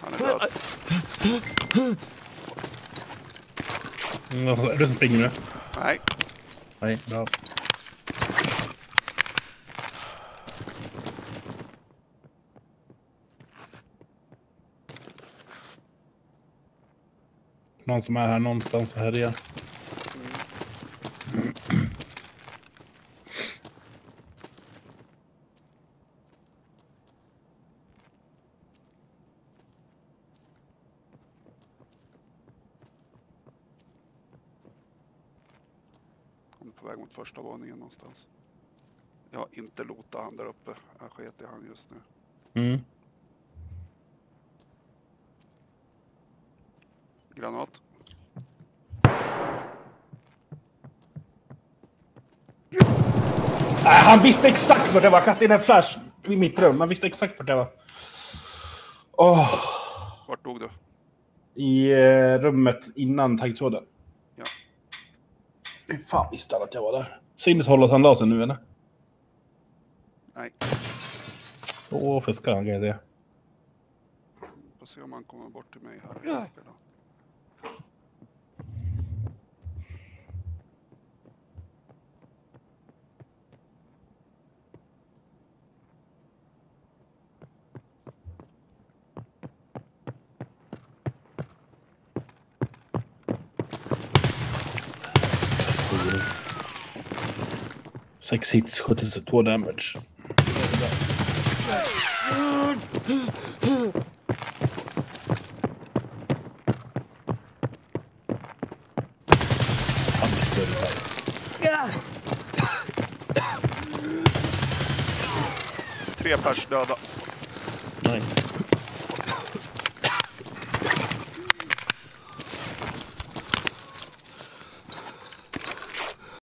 Han är död. Mm, Är du som springer nu? Nej, Nej, bra. Någon som är här någonstans och härjar. På väg mot första våningen någonstans. Jag har inte lotat han där uppe. Jag sket i han just nu. Mm. Granat. Äh, han visste exakt var det var. Jag kastade in en flash i mitt rum. Han visste exakt var det var. Åh, Vart dog du? I eh, rummet innan taggtråden. Ja. Fan visste han att jag var där? Synes hålla sandalasen nu eller? Nej, Åh, fiskar han kan jag säga. får se om han kommer bort till mig här. Sex hits, 72 damage. Han är större size. Tre pers döda. Nice.